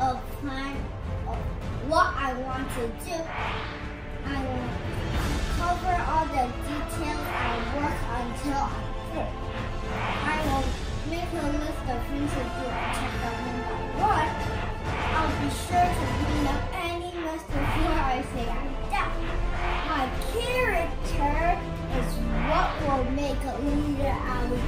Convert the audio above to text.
of plan of what I want to do. I will cover all the details and work until I'm through. I will make a list of things to do and check them one by one. I'll be sure to clean up any mess before I say I'm done. My character is what will make a leader out of